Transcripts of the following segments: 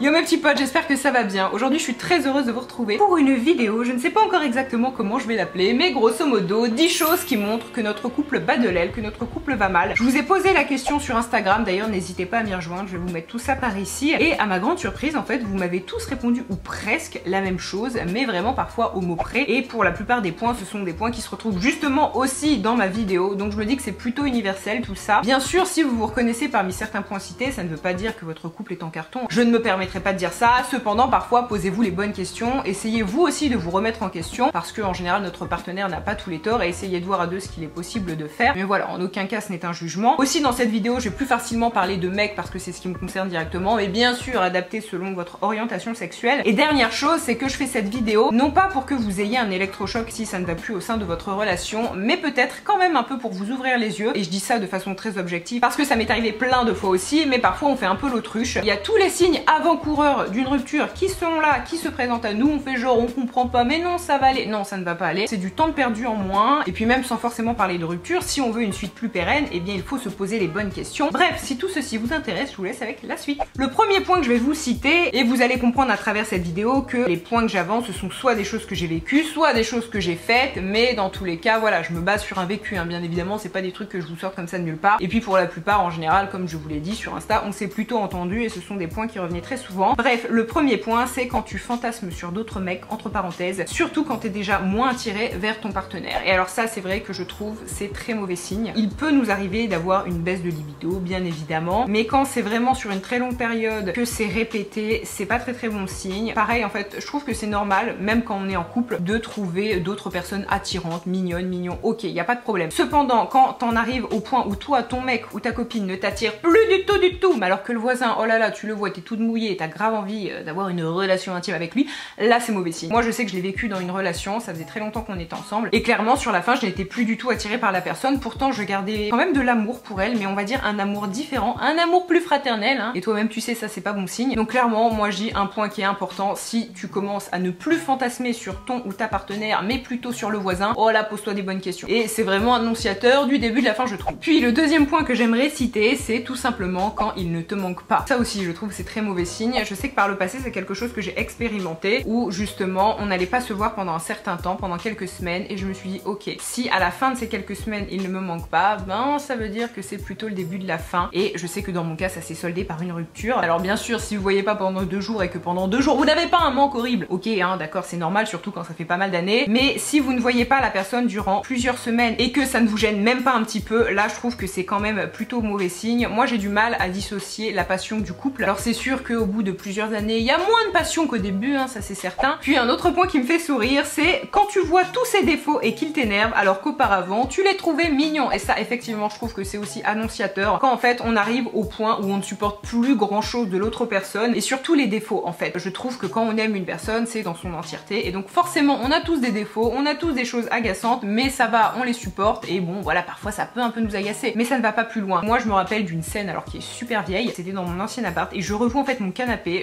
Yo mes petits potes, j'espère que ça va bien. Aujourd'hui je suis très heureuse de vous retrouver pour une vidéo, je ne sais pas encore exactement comment je vais l'appeler, mais grosso modo 10 choses qui montrent que notre couple bat de l'aile, que notre couple va mal. Je vous ai posé la question sur Instagram, d'ailleurs n'hésitez pas à m'y rejoindre, je vais vous mettre tout ça par ici. Et à ma grande surprise en fait, vous m'avez tous répondu ou presque la même chose, mais vraiment parfois au mot près. Et pour la plupart des points, ce sont des points qui se retrouvent justement aussi dans ma vidéo, donc je me dis que c'est plutôt universel tout ça. Bien sûr, si vous vous reconnaissez parmi certains points cités, ça ne veut pas dire que votre couple est en carton. Je ne me permets pas de dire ça. Cependant, parfois, posez-vous les bonnes questions. Essayez vous aussi de vous remettre en question parce que en général, notre partenaire n'a pas tous les torts et essayez de voir à deux ce qu'il est possible de faire. Mais voilà, en aucun cas, ce n'est un jugement. Aussi, dans cette vidéo, je vais plus facilement parler de mecs parce que c'est ce qui me concerne directement, mais bien sûr, adapté selon votre orientation sexuelle. Et dernière chose, c'est que je fais cette vidéo non pas pour que vous ayez un électrochoc si ça ne va plus au sein de votre relation, mais peut-être quand même un peu pour vous ouvrir les yeux. Et je dis ça de façon très objective parce que ça m'est arrivé plein de fois aussi, mais parfois on fait un peu l'autruche. Il y a tous les signes d'une rupture qui sont là, qui se présentent à nous, on fait genre on comprend pas, mais non ça va aller, non ça ne va pas aller, c'est du temps perdu en moins, et puis même sans forcément parler de rupture, si on veut une suite plus pérenne, eh bien il faut se poser les bonnes questions. Bref, si tout ceci vous intéresse, je vous laisse avec la suite. Le premier point que je vais vous citer, et vous allez comprendre à travers cette vidéo que les points que j'avance, ce sont soit des choses que j'ai vécues, soit des choses que j'ai faites, mais dans tous les cas, voilà, je me base sur un vécu, hein. bien évidemment, c'est pas des trucs que je vous sors comme ça de nulle part. Et puis pour la plupart, en général, comme je vous l'ai dit sur Insta, on s'est plutôt entendu et ce sont des points qui revenaient très souvent. Bref, le premier point, c'est quand tu fantasmes sur d'autres mecs, entre parenthèses, surtout quand t'es déjà moins attiré vers ton partenaire. Et alors ça, c'est vrai que je trouve c'est très mauvais signe. Il peut nous arriver d'avoir une baisse de libido, bien évidemment, mais quand c'est vraiment sur une très longue période que c'est répété, c'est pas très très bon signe. Pareil, en fait, je trouve que c'est normal, même quand on est en couple, de trouver d'autres personnes attirantes, mignonnes, mignons. Ok, y a pas de problème. Cependant, quand t'en arrives au point où toi, ton mec ou ta copine ne t'attire plus du tout, du tout, mais alors que le voisin, oh là là, tu le vois, t'es toute mouillée, t'as grave envie euh, d'avoir une relation intime avec lui, là c'est mauvais signe. Moi je sais que je l'ai vécu dans une relation, ça faisait très longtemps qu'on était ensemble, et clairement sur la fin je n'étais plus du tout attirée par la personne, pourtant je gardais quand même de l'amour pour elle, mais on va dire un amour différent, un amour plus fraternel, hein. et toi-même tu sais ça c'est pas bon signe. Donc clairement moi dis un point qui est important, si tu commences à ne plus fantasmer sur ton ou ta partenaire, mais plutôt sur le voisin, oh là pose-toi des bonnes questions. Et c'est vraiment annonciateur du début de la fin je trouve. Puis le deuxième point que j'aimerais citer, c'est tout simplement quand il ne te manque pas. Ça aussi je trouve c'est très mauvais signe. Je sais que par le passé c'est quelque chose que j'ai expérimenté où justement on n'allait pas se voir pendant un certain temps, pendant quelques semaines et je me suis dit ok, si à la fin de ces quelques semaines il ne me manque pas, ben ça veut dire que c'est plutôt le début de la fin et je sais que dans mon cas ça s'est soldé par une rupture. Alors bien sûr si vous voyez pas pendant deux jours et que pendant deux jours vous n'avez pas un manque horrible, ok hein d'accord c'est normal surtout quand ça fait pas mal d'années, mais si vous ne voyez pas la personne durant plusieurs semaines et que ça ne vous gêne même pas un petit peu, là je trouve que c'est quand même plutôt mauvais signe. Moi j'ai du mal à dissocier la passion du couple. Alors c'est sûr qu'au bout de plusieurs années, il y a moins de passion qu'au début, hein, ça c'est certain. Puis un autre point qui me fait sourire, c'est quand tu vois tous ces défauts et qu'ils t'énervent, alors qu'auparavant tu les trouvais mignons. Et ça effectivement je trouve que c'est aussi annonciateur quand en fait on arrive au point où on ne supporte plus grand chose de l'autre personne et surtout les défauts en fait. Je trouve que quand on aime une personne, c'est dans son entièreté et donc forcément on a tous des défauts, on a tous des choses agaçantes, mais ça va, on les supporte et bon voilà parfois ça peut un peu nous agacer, mais ça ne va pas plus loin. Moi je me rappelle d'une scène alors qui est super vieille, c'était dans mon ancien appart et je revois en fait mon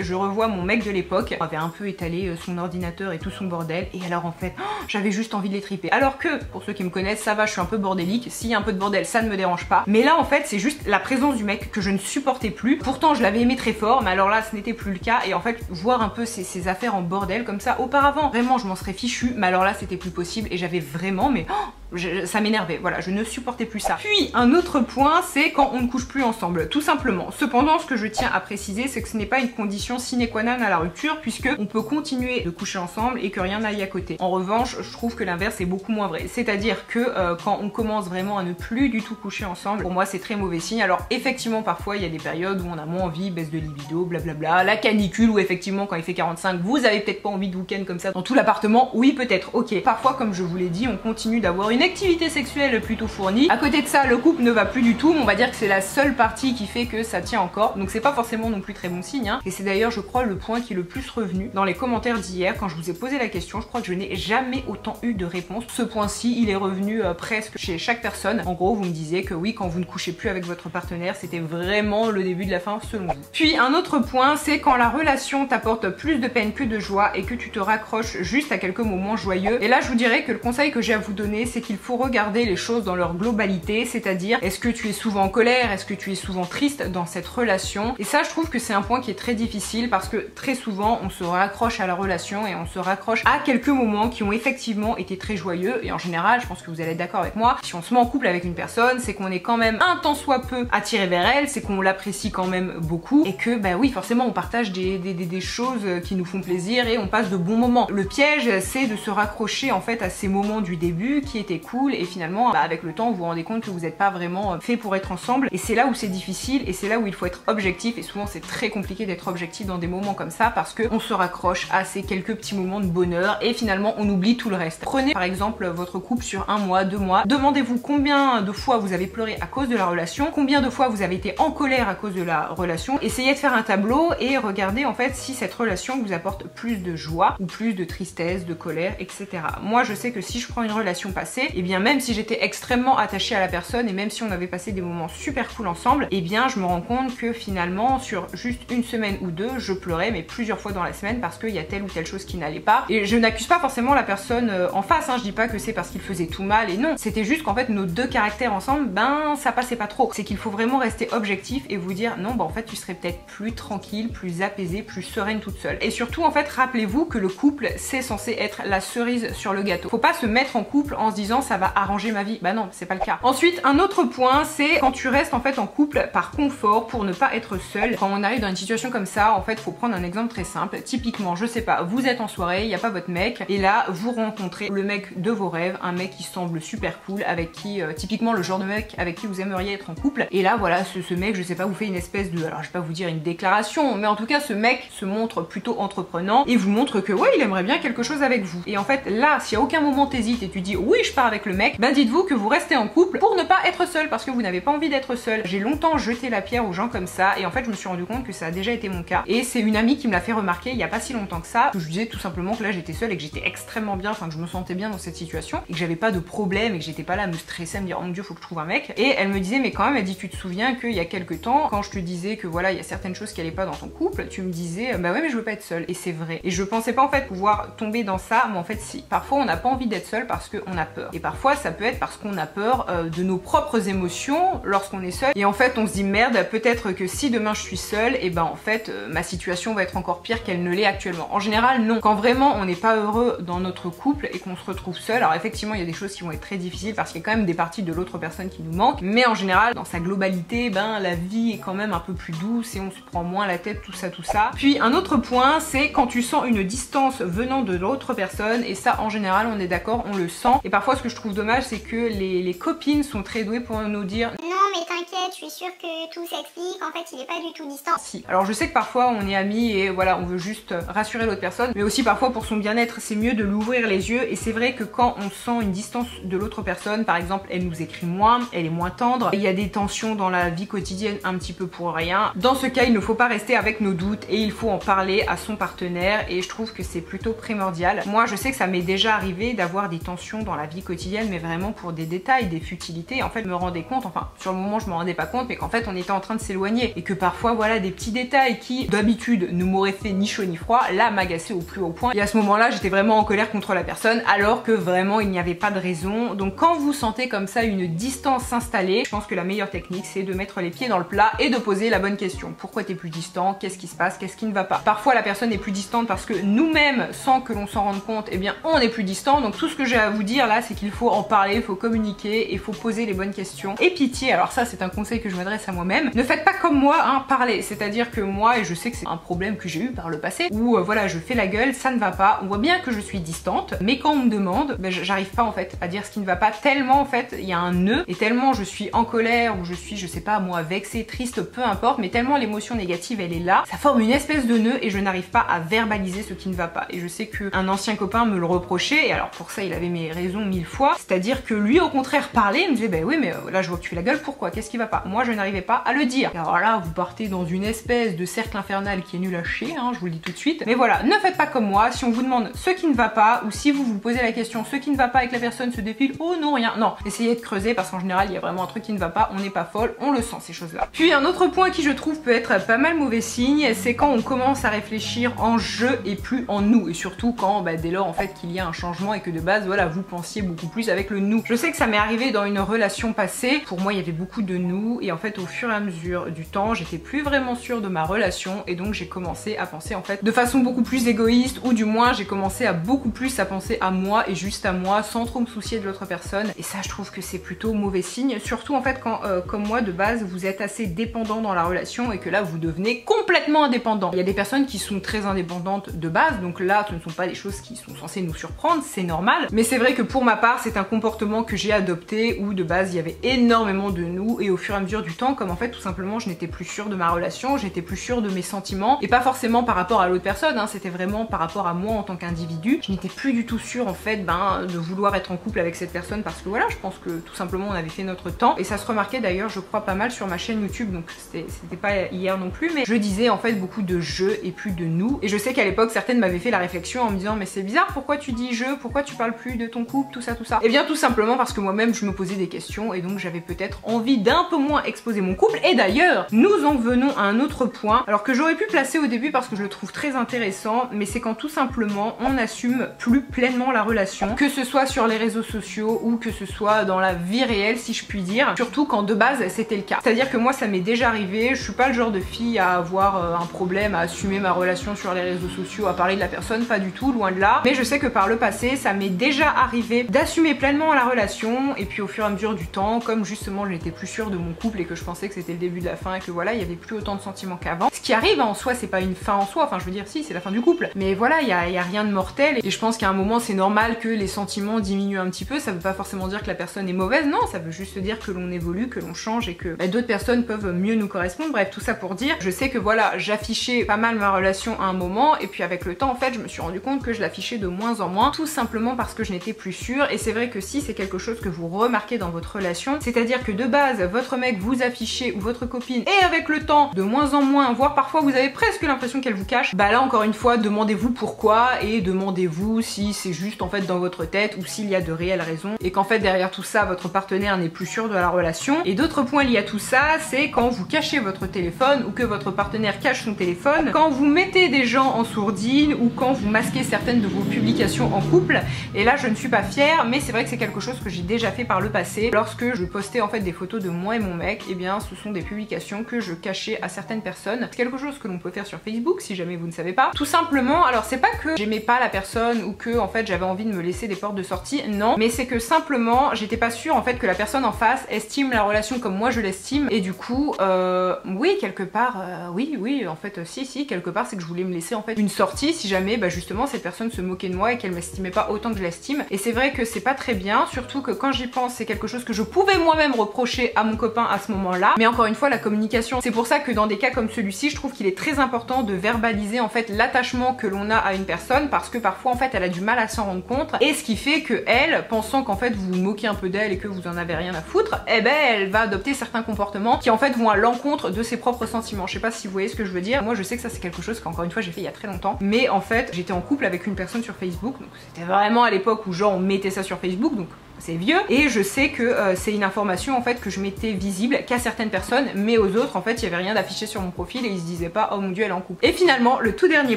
je revois mon mec de l'époque, avait un peu étalé euh, son ordinateur et tout son bordel. Et alors en fait oh, j'avais juste envie de les triper. Alors que pour ceux qui me connaissent ça va je suis un peu bordélique, s'il y a un peu de bordel ça ne me dérange pas, mais là en fait c'est juste la présence du mec que je ne supportais plus. Pourtant je l'avais aimé très fort mais alors là ce n'était plus le cas. Et en fait voir un peu ces affaires en bordel comme ça auparavant vraiment je m'en serais fichu. Mais alors là c'était plus possible et j'avais vraiment mais oh, je, ça m'énervait, voilà, je ne supportais plus ça. Puis un autre point, c'est quand on ne couche plus ensemble, tout simplement. Cependant, ce que je tiens à préciser, c'est que ce n'est pas une condition sine qua non à la rupture, puisque on peut continuer de coucher ensemble et que rien n'aille à côté. En revanche, je trouve que l'inverse est beaucoup moins vrai. C'est-à-dire que euh, quand on commence vraiment à ne plus du tout coucher ensemble, pour moi c'est très mauvais signe. Alors effectivement, parfois il y a des périodes où on a moins envie, baisse de libido, blablabla, la canicule, où effectivement quand il fait 45, vous avez peut-être pas envie de week-end comme ça dans tout l'appartement, oui peut-être, ok. Parfois, comme je vous l'ai dit, on continue d'avoir une activité sexuelle plutôt fournie. À côté de ça, le couple ne va plus du tout, mais on va dire que c'est la seule partie qui fait que ça tient encore. Donc c'est pas forcément non plus très bon signe. Hein. Et c'est d'ailleurs, je crois, le point qui est le plus revenu dans les commentaires d'hier quand je vous ai posé la question. Je crois que je n'ai jamais autant eu de réponses. Ce point-ci, il est revenu euh, presque chez chaque personne. En gros, vous me disiez que oui, quand vous ne couchez plus avec votre partenaire, c'était vraiment le début de la fin selon vous. Puis un autre point, c'est quand la relation t'apporte plus de peine que de joie et que tu te raccroches juste à quelques moments joyeux. Et là, je vous dirais que le conseil que j'ai à vous donner, c'est qu'il qu'il faut regarder les choses dans leur globalité, c'est-à-dire est-ce que tu es souvent en colère, est-ce que tu es souvent triste dans cette relation? Et ça, je trouve que c'est un point qui est très difficile parce que très souvent, on se raccroche à la relation et on se raccroche à quelques moments qui ont effectivement été très joyeux. Et en général, je pense que vous allez être d'accord avec moi, si on se met en couple avec une personne, c'est qu'on est quand même un tant soit peu attiré vers elle, c'est qu'on l'apprécie quand même beaucoup et que, bah oui, forcément, on partage des, des, des, choses qui nous font plaisir et on passe de bons moments. Le piège, c'est de se raccrocher en fait à ces moments du début qui étaient cool et finalement, bah, avec le temps, vous vous rendez compte que vous n'êtes pas vraiment fait pour être ensemble et c'est là où c'est difficile et c'est là où il faut être objectif et souvent c'est très compliqué d'être objectif dans des moments comme ça parce qu'on se raccroche à ces quelques petits moments de bonheur et finalement on oublie tout le reste. Prenez par exemple votre couple sur un mois, deux mois, demandez-vous combien de fois vous avez pleuré à cause de la relation, combien de fois vous avez été en colère à cause de la relation, essayez de faire un tableau et regardez en fait si cette relation vous apporte plus de joie ou plus de tristesse, de colère, etc. Moi je sais que si je prends une relation passée, et eh bien même si j'étais extrêmement attachée à la personne et même si on avait passé des moments super cool ensemble, et eh bien je me rends compte que finalement sur juste une semaine ou deux, je pleurais mais plusieurs fois dans la semaine parce qu'il y a telle ou telle chose qui n'allait pas. Et je n'accuse pas forcément la personne euh, en face, hein. je dis pas que c'est parce qu'il faisait tout mal et non, c'était juste qu'en fait nos deux caractères ensemble, ben ça passait pas trop. C'est qu'il faut vraiment rester objectif et vous dire non, bah en fait tu serais peut-être plus tranquille, plus apaisée, plus sereine toute seule. Et surtout en fait rappelez-vous que le couple c'est censé être la cerise sur le gâteau. Faut pas se mettre en couple en se disant ça va arranger ma vie. Bah non, c'est pas le cas. Ensuite, un autre point, c'est quand tu restes en fait en couple par confort pour ne pas être seul. Quand on arrive dans une situation comme ça, en fait, faut prendre un exemple très simple. Typiquement, je sais pas, vous êtes en soirée, il n'y a pas votre mec, et là, vous rencontrez le mec de vos rêves, un mec qui semble super cool, avec qui, euh, typiquement le genre de mec avec qui vous aimeriez être en couple. Et là, voilà, ce, mec, je sais pas, vous fait une espèce de, alors je vais pas vous dire une déclaration, mais en tout cas, ce mec se montre plutôt entreprenant et vous montre que ouais, il aimerait bien quelque chose avec vous. Et en fait, là, si à aucun moment t'hésites et tu dis oui, je pars avec le mec, ben dites-vous que vous restez en couple pour ne pas être seul parce que vous n'avez pas envie d'être seul. J'ai longtemps jeté la pierre aux gens comme ça et en fait, je me suis rendu compte que ça a déjà été mon cas. Et c'est une amie qui me l'a fait remarquer il y a pas si longtemps que ça. je disais tout simplement que là, j'étais seule et que j'étais extrêmement bien, enfin que je me sentais bien dans cette situation et que j'avais pas de problème et que j'étais pas là à me stresser, à me dire oh mon dieu, faut que je trouve un mec. Et elle me disait mais quand même, elle dit tu te souviens qu'il y a quelques temps, quand je te disais que voilà, il y a certaines choses qui allaient pas dans ton couple, tu me disais bah ouais mais je veux pas être seule. Et c'est vrai. Et je pensais pas en fait pouvoir tomber dans ça, mais en fait si. Parfois on n'a pas envie d'être seul parce qu'on a peur. Et parfois ça peut être parce qu'on a peur euh, de nos propres émotions lorsqu'on est seul. Et en fait on se dit merde, peut-être que si demain je suis seule, et ben en fait euh, ma situation va être encore pire qu'elle ne l'est actuellement. En général non. Quand vraiment on n'est pas heureux dans notre couple et qu'on se retrouve seul, alors effectivement il y a des choses qui vont être très difficiles parce qu'il y a quand même des parties de l'autre personne qui nous manquent, mais en général dans sa globalité, ben la vie est quand même un peu plus douce et on se prend moins la tête, tout ça, tout ça. Puis un autre point, c'est quand tu sens une distance venant de l'autre personne, et ça en général on est d'accord, on le sent. Et parfois ce que je trouve dommage, c'est que les, copines sont très douées pour nous dire mais t'inquiète, je suis sûre que tout s'explique, en fait il est pas du tout distant. Si. Alors je sais que parfois on est amis et voilà, on veut juste rassurer l'autre personne, mais aussi parfois pour son bien-être, c'est mieux de l'ouvrir les yeux et c'est vrai que quand on sent une distance de l'autre personne, par exemple, elle nous écrit moins, elle est moins tendre, il y a des tensions dans la vie quotidienne un petit peu pour rien. Dans ce cas, il ne faut pas rester avec nos doutes et il faut en parler à son partenaire et je trouve que c'est plutôt primordial. Moi, je sais que ça m'est déjà arrivé d'avoir des tensions dans la vie quotidienne, mais vraiment pour des détails, des futilités. En fait, je me rendais compte, enfin, sur le moment, je me rendais pas compte, mais qu'en fait, on était en train de s'éloigner et que parfois, voilà, des petits détails qui, d'habitude, ne m'auraient fait ni chaud ni froid, là, m'agaçaient au plus haut point. Et à ce moment-là, j'étais vraiment en colère contre la personne, alors que vraiment, il n'y avait pas de raison. Donc, quand vous sentez comme ça une distance s'installer, je pense que la meilleure technique, c'est de mettre les pieds dans le plat et de poser la bonne question. Pourquoi t'es plus distant? Qu'est-ce qui se passe? Qu'est-ce qui ne va pas? Parfois, la personne est plus distante parce que nous-mêmes, sans que l'on s'en rende compte, eh bien, on est plus distant. Donc, tout ce que j'ai à vous dire là, c'est qu'il faut en parler, il faut communiquer, il faut poser les bonnes questions. Et pitié, alors ça, c'est un conseil que je m'adresse à moi-même. Ne faites pas comme moi, hein, parler. C'est-à-dire que moi, et je sais que c'est un problème que j'ai eu par le passé, où euh, voilà, je fais la gueule, ça ne va pas. On voit bien que je suis distante, mais quand on me demande, ben, j'arrive pas en fait à dire ce qui ne va pas tellement en fait, il y a un nœud et tellement je suis en colère ou je suis, je sais pas moi, vexée, triste, peu importe, mais tellement l'émotion négative elle est là, ça forme une espèce de nœud et je n'arrive pas à verbaliser ce qui ne va pas. Et je sais qu'un ancien copain me le reprochait, et alors pour ça il avait mes raisons mille fois, c'est-à-dire que lui au contraire parlait, il me disait bah oui mais euh, là je vois que tu fais la gueule, pourquoi Qu'est-ce qui va pas? Moi je n'arrivais pas à le dire. Alors là, vous partez dans une espèce de cercle infernal qui est nul à chier, hein, je vous le dis tout de suite. Mais voilà, ne faites pas comme moi. Si on vous demande ce qui ne va pas, ou si vous vous posez la question ce qui ne va pas avec la personne se défile, oh non, rien. Non, essayez de creuser parce qu'en général, il y a vraiment un truc qui ne va pas, on n'est pas folle, on le sent ces choses-là. Puis un autre point qui je trouve peut être pas mal mauvais signe, c'est quand on commence à réfléchir en jeu et plus en nous. Et surtout quand, bah, dès lors en fait qu'il y a un changement et que de base, voilà, vous pensiez beaucoup plus avec le nous. Je sais que ça m'est arrivé dans une relation passée. Pour moi, il y avait beaucoup de nous et en fait, au fur et à mesure du temps, j'étais plus vraiment sûre de ma relation et donc j'ai commencé à penser en fait de façon beaucoup plus égoïste ou du moins j'ai commencé à beaucoup plus à penser à moi et juste à moi sans trop me soucier de l'autre personne. Et ça, je trouve que c'est plutôt mauvais signe. Surtout en fait quand, euh, comme moi, de base, vous êtes assez dépendant dans la relation et que là, vous devenez complètement indépendant. Il y a des personnes qui sont très indépendantes de base, donc là, ce ne sont pas des choses qui sont censées nous surprendre, c'est normal. Mais c'est vrai que pour ma part, c'est un comportement que j'ai adopté où de base, il y avait énormément de nous et au fur et à mesure du temps, comme en fait, tout simplement, je n'étais plus sûre de ma relation, j'étais plus sûre de mes sentiments et pas forcément par rapport à l'autre personne, hein, c'était vraiment par rapport à moi en tant qu'individu. Je n'étais plus du tout sûre en fait ben, de vouloir être en couple avec cette personne parce que voilà, je pense que tout simplement on avait fait notre temps et ça se remarquait d'ailleurs, je crois, pas mal sur ma chaîne YouTube, donc c'était pas hier non plus, mais je disais en fait beaucoup de jeux et plus de nous. Et je sais qu'à l'époque, certaines m'avaient fait la réflexion en me disant mais c'est bizarre, pourquoi tu dis je, pourquoi tu parles plus de ton couple, tout ça, tout ça? Et eh bien tout simplement parce que moi-même je me posais des questions et donc j'avais peut-être envie d'un peu moins exposer mon couple. Et d'ailleurs, nous en venons à un autre point, alors que j'aurais pu placer au début parce que je le trouve très intéressant, mais c'est quand tout simplement on assume plus pleinement la relation, que ce soit sur les réseaux sociaux ou que ce soit dans la vie réelle si je puis dire, surtout quand de base c'était le cas. C'est-à-dire que moi ça m'est déjà arrivé, je suis pas le genre de fille à avoir euh, un problème à assumer ma relation sur les réseaux sociaux, à parler de la personne, pas du tout, loin de là. Mais je sais que par le passé, ça m'est déjà arrivé d'assumer pleinement la relation et puis au fur et à mesure du temps, comme justement j'étais plus sûre de mon couple et que je pensais que c'était le début de la fin et que voilà, il y avait plus autant de sentiments qu'avant. Ce qui arrive en soi, c'est pas une fin en soi, enfin je veux dire si, c'est la fin du couple. Mais voilà, il y a, rien de mortel et je pense qu'à un moment c'est normal que les sentiments diminuent un petit peu, ça veut pas forcément dire que la personne est mauvaise, non, ça veut juste dire que l'on évolue, que l'on change et que bah, d'autres personnes peuvent mieux nous correspondre. Bref, tout ça pour dire, je sais que voilà, j'affichais pas mal ma relation à un moment et puis avec le temps en fait je me suis rendu compte que je l'affichais de moins en moins tout simplement parce que je n'étais plus sûre et c'est vrai que si c'est quelque chose que vous remarquez dans votre relation, c'est-à-dire que de base votre mec vous affichez ou votre copine et avec le temps de moins en moins, voire parfois vous avez presque l'impression qu'elle vous cache, bah là encore une fois demandez-vous pourquoi et demandez-vous si c'est juste en fait dans votre tête ou s'il y a de réelles raisons et qu'en fait derrière tout ça votre partenaire n'est plus sûr de la relation. Et d'autres points liés à tout ça, c'est quand vous cachez votre téléphone ou que votre partenaire cache son téléphone, quand vous mettez des gens en sourdine ou quand vous masquez certaines de vos publications en couple. Et là je ne suis pas fière, mais c'est vrai que c'est quelque chose que j'ai déjà fait par le passé. Lorsque je postais en fait des photos de moi et mon mec, et eh bien ce sont des publications que je cachais à certaines personnes. C'est quelque chose que l'on peut faire sur Facebook si jamais vous ne savez pas. Tout simplement, alors c'est pas que j'aimais pas la personne ou que en fait j'avais envie de me laisser des portes de sortie, non, mais c'est que simplement j'étais pas sûre en fait que la personne en face estime la relation comme moi je l'estime et du coup euh, oui quelque part euh, oui oui en fait si si quelque part c'est que je voulais me laisser en fait une sortie si jamais bah, justement cette personne se moquait de moi et qu'elle m'estimait pas autant que je l'estime et c'est vrai que c'est pas très bien surtout que quand j'y pense c'est quelque chose que je pouvais moi-même reprocher à mon copain à ce moment là mais encore une fois la communication c'est pour ça que dans des cas comme celui-ci je trouve qu'il est très important de verbaliser en fait l'attachement que l'on a à une personne parce que parfois en fait elle a du mal à s'en rendre compte et ce qui fait que elle pensant qu'en fait vous vous moquez un peu d'elle et que vous en avez rien à foutre eh ben elle va adopter certains comportements qui en fait vont à l'encontre de ses propres sentiments. Je sais pas si vous voyez ce que je veux dire. Moi je sais que ça c'est quelque chose qu'encore une fois j'ai fait il y a très longtemps. Mais en fait j'étais en couple avec une personne sur Facebook. Donc c'était vraiment à l'époque où genre on mettait ça sur Facebook. Donc c'est vieux et je sais que euh, c'est une information en fait que je mettais visible qu'à certaines personnes mais aux autres en fait il y avait rien d'affiché sur mon profil et ils se disaient pas oh mon dieu elle est en couple. Et finalement le tout dernier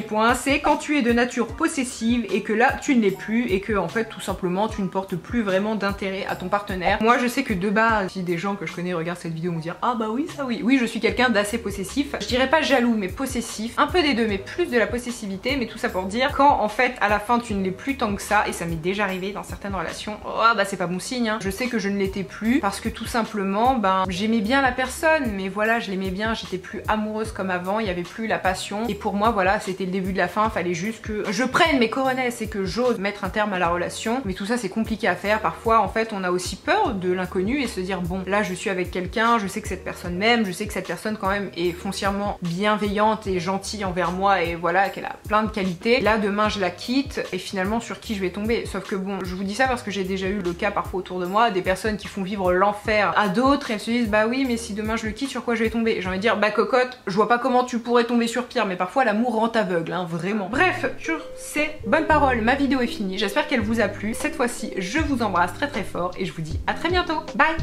point c'est quand tu es de nature possessive et que là tu ne l'es plus et que en fait tout simplement tu ne portes plus vraiment d'intérêt à ton partenaire. Moi je sais que de base si des gens que je connais regardent cette vidéo vont dire ah bah oui ça oui. Oui je suis quelqu'un d'assez possessif. Je dirais pas jaloux mais possessif. Un peu des deux mais plus de la possessivité mais tout ça pour dire quand en fait à la fin tu ne l'es plus tant que ça et ça m'est déjà arrivé dans certaines relations oh bah c'est pas bon signe. Hein. Je sais que je ne l'étais plus parce que tout simplement, ben, j'aimais bien la personne, mais voilà, je l'aimais bien, j'étais plus amoureuse comme avant, il y avait plus la passion. Et pour moi, voilà, c'était le début de la fin, fallait juste que je prenne mes coronesses et que j'ose mettre un terme à la relation. Mais tout ça, c'est compliqué à faire. Parfois, en fait, on a aussi peur de l'inconnu et se dire, bon, là, je suis avec quelqu'un, je sais que cette personne m'aime, je sais que cette personne quand même est foncièrement bienveillante et gentille envers moi et voilà, qu'elle a plein de qualités. Là, demain, je la quitte et finalement, sur qui je vais tomber Sauf que bon, je vous dis ça parce que j'ai déjà eu le cas parfois autour de moi, des personnes qui font vivre l'enfer à d'autres et elles se disent bah oui mais si demain je le quitte sur quoi je vais tomber? J'ai envie de dire bah cocotte, je vois pas comment tu pourrais tomber sur pire mais parfois l'amour rend aveugle, hein, vraiment. Bref, sur ces bonnes paroles, ma vidéo est finie, j'espère qu'elle vous a plu. Cette fois-ci, je vous embrasse très très fort et je vous dis à très bientôt. Bye